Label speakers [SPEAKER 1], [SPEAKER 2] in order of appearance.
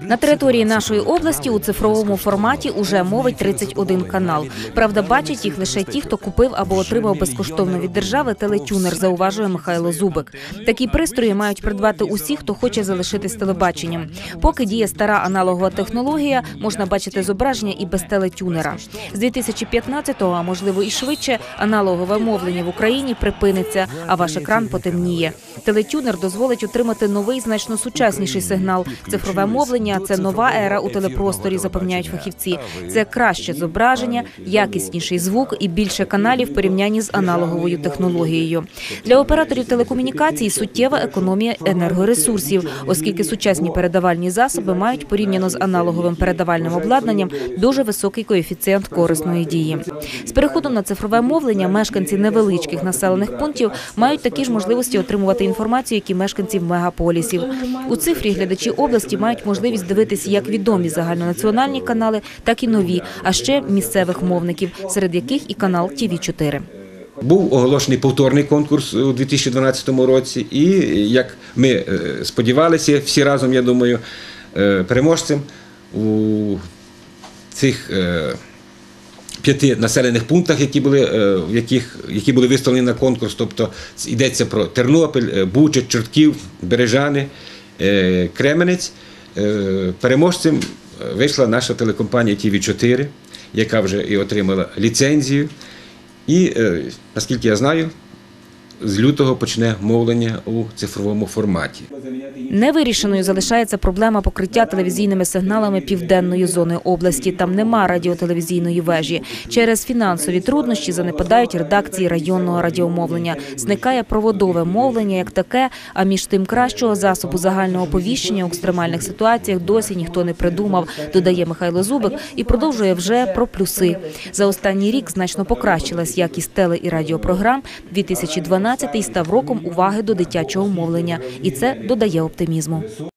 [SPEAKER 1] На території нашої області у цифровому форматі уже мовить 31 канал. Правда, бачать їх лише ті, хто купив або отримав безкоштовно від держави телетюнер, зауважує Михайло Зубик. Такі пристрої мають придбати усі, хто хоче залишитись телебаченням. Поки діє стара аналогова технологія, можна бачити зображення і без телетюнера. З 2015-го, а можливо і швидше, аналогове мовлення в Україні припиниться, а ваш екран потемніє. Телетюнер дозволить отримати новий значно сучасніший сигнал. Цифрове мовлення це нова ера у телепросторі, запевняють фахівці. Це краще зображення, якісніший звук і більше каналів в порівнянні з аналоговою технологією. Для операторів телекомунікацій суттєва економія енергоресурсів, оскільки сучасні передавальні засоби мають порівняно з аналоговим передавальним обладнанням дуже високий коефіцієнт корисної дії. З переходом на цифрове мовлення мешканці невеличких населених пунктів мають такі ж можливості отримувати інформацію, як і мешканці мегаполісів. У цифрі глядачі області мають можливість дивитися як відомі загальнонаціональні канали, так і нові, а ще місцевих мовників, серед яких і канал ТІВІ 4
[SPEAKER 2] Був оголошений повторний конкурс у 2012 році, і як ми е, сподівалися, всі разом, я думаю, е, переможцем у цих е, п'яти населених пунктах, які були, яких, які були виставлені на конкурс, тобто йдеться про Тернопіль, Бучач, Чортків, Бережани, Кременець. Е, Переможцем е, вийшла наша телекомпанія ТІВІ 4 яка вже і отримала ліцензію. І, е, наскільки я знаю, з лютого почне мовлення у цифровому форматі.
[SPEAKER 1] Невирішеною залишається проблема покриття телевізійними сигналами південної зони області. Там нема радіотелевізійної вежі. Через фінансові труднощі занепадають редакції районного радіомовлення. Зникає проводове мовлення як таке. А між тим кращого засобу загального повіщення у екстремальних ситуаціях досі ніхто не придумав. Додає Михайло Зубик і продовжує вже про плюси. За останній рік значно покращилась якість теле і радіопрограм. 2012 став роком уваги до дитячого мовлення, і це додає оптимізму.